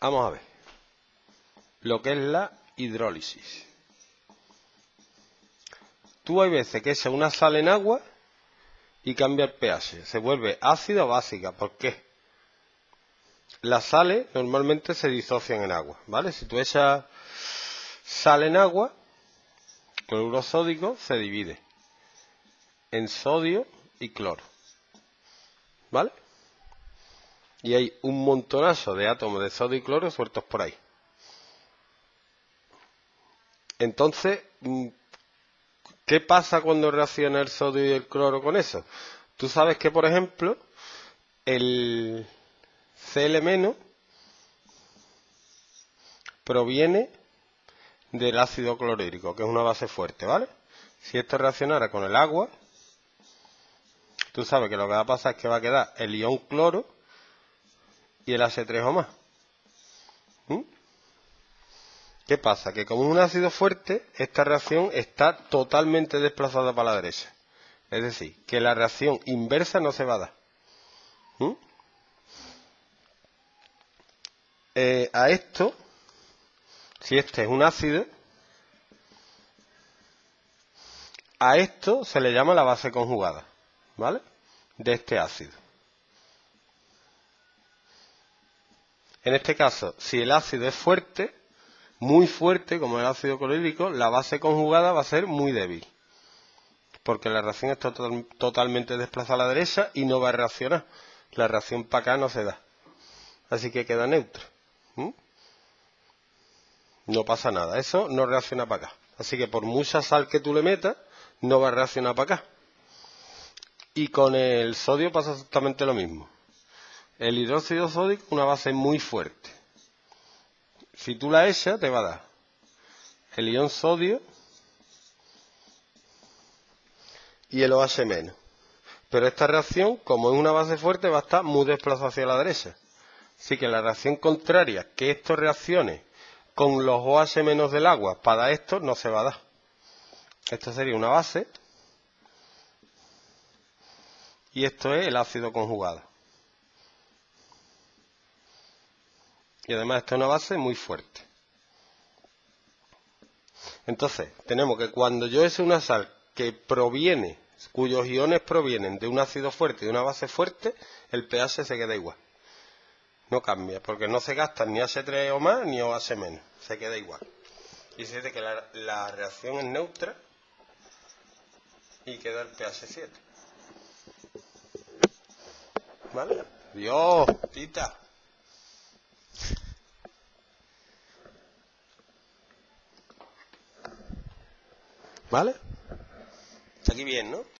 Vamos a ver lo que es la hidrólisis. Tú hay veces que echas una sal en agua y cambia el pH. Se vuelve ácida o básica. ¿Por qué? Las sales normalmente se disocian en agua, ¿vale? Si tú echas sal en agua, cloruro sódico se divide en sodio y cloro, ¿vale? Y hay un montonazo de átomos de sodio y cloro sueltos por ahí. Entonces, mm, ¿qué pasa cuando reacciona el sodio y el cloro con eso? Tú sabes que, por ejemplo, el Cl- proviene del ácido clorhídrico, que es una base fuerte, ¿vale? Si esto reaccionara con el agua, tú sabes que lo que va a pasar es que va a quedar el ion cloro y el H3O más. ¿Mm? ¿Qué pasa? Que como un ácido fuerte, esta reacción está totalmente desplazada para la derecha. Es decir, que la reacción inversa no se va a dar. ¿Mm? Eh, a esto, si este es un ácido, a esto se le llama la base conjugada, ¿vale? De este ácido. En este caso, si el ácido es fuerte, muy fuerte, como el ácido clorhídrico, la base conjugada va a ser muy débil. Porque la reacción está totalmente desplazada a la derecha y no va a reaccionar. La reacción para acá no se da. Así que queda neutra. No pasa nada. Eso no reacciona para acá. Así que por mucha sal que tú le metas, no va a reaccionar para acá. Y con el sodio pasa exactamente lo mismo. El hidróxido sódico una base muy fuerte. Si tú la echas, te va a dar el ion sodio y el OH. Pero esta reacción, como es una base fuerte, va a estar muy desplazada hacia la derecha. Así que la reacción contraria, que esto reaccione con los OH del agua para esto, no se va a dar. Esto sería una base y esto es el ácido conjugado. Y además esta es una base muy fuerte. Entonces, tenemos que cuando yo es una sal que proviene, cuyos iones provienen de un ácido fuerte y de una base fuerte, el pH se queda igual. No cambia, porque no se gasta ni H3O más ni OH menos. Se queda igual. Y se dice que la, la reacción es neutra y queda el pH 7. ¿Vale? Dios, tita. ¿Vale? Está aquí bien, ¿no?